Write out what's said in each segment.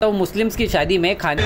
तो मुस्लिम्स की शादी में खाने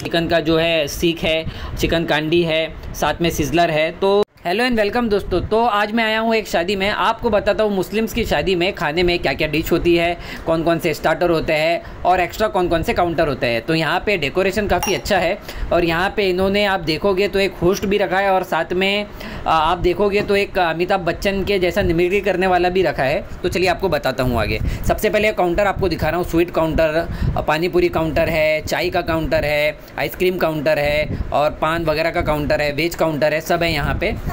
चिकन का जो है सीख है, चिकन कांडी है, साथ में सिजलर है तो हेलो एंड वेलकम दोस्तों। तो आज मैं आया हूँ एक शादी में। आपको बताता हूँ मुस्लिम्स की शादी में खाने में क्या क्या डिश होती है कौन कौन से स्टार्टर होते हैं और एक्स्ट्रा कौन कौन से काउंटर होते हैं। तो यहाँ पे डेकोरेशन काफ़ी अच्छा है और यहाँ पे इन्होंने आप देखोगे तो एक होस्ट भी रखा है और साथ में आप देखोगे तो एक अमिताभ बच्चन के जैसा निमिक्री करने वाला भी रखा है। तो चलिए आपको बताता हूँ आगे। सबसे पहले काउंटर आपको दिखा रहा हूँ। स्वीट काउंटर पानीपुरी काउंटर है, चाय का काउंटर है आइसक्रीम काउंटर है और पान वगैरह का काउंटर है वेज काउंटर है, सब है यहाँ पे।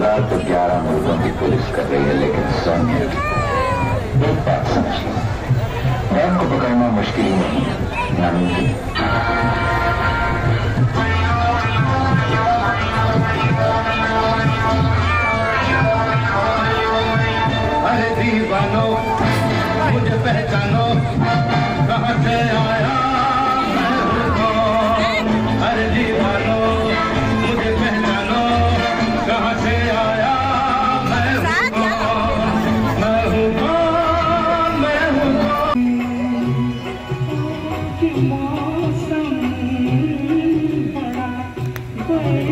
इंतज़ार तो ग्यारह मुल्कों की पुलिस कर रही है, लेकिन सोनिया एक बात समझिए मैं को पकड़ना मुश्किल ही नहीं नामुमकिन अरे दीवानो, मुझे पहचानो, कहाँ से आया?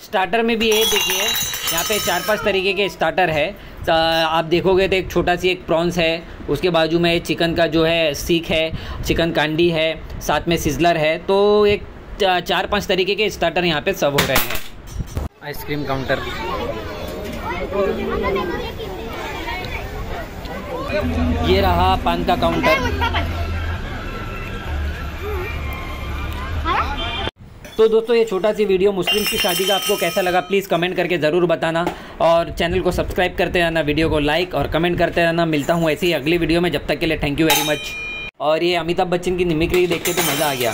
स्टार्टर में भी ये देखिए, यहाँ पे चार पाँच तरीके के स्टार्टर है। तो आप देखोगे तो एक छोटा सी एक प्रॉन्स है, उसके बाजू में चिकन का जो है, सीख है, चिकन कांडी है, साथ में सिजलर है। तो एक चार पाँच तरीके के स्टार्टर यहाँ पे सर्व हो रहे हैं। Ice cream counter. ये रहा पान का काउंटर। तो दोस्तों, ये छोटा सी वीडियो मुस्लिम की शादी का आपको कैसा लगा प्लीज़ कमेंट करके ज़रूर बताना। और चैनल को सब्सक्राइब करते रहना वीडियो को लाइक और कमेंट करते रहना। मिलता हूँ ऐसी अगली वीडियो में, जब तक के लिए थैंक यू वेरी मच और ये अमिताभ बच्चन की निमिक्री देख के तो मज़ा आ गया।